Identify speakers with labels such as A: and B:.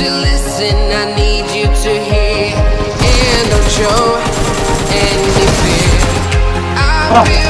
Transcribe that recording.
A: to listen, I need you to hear, and don't show any fear.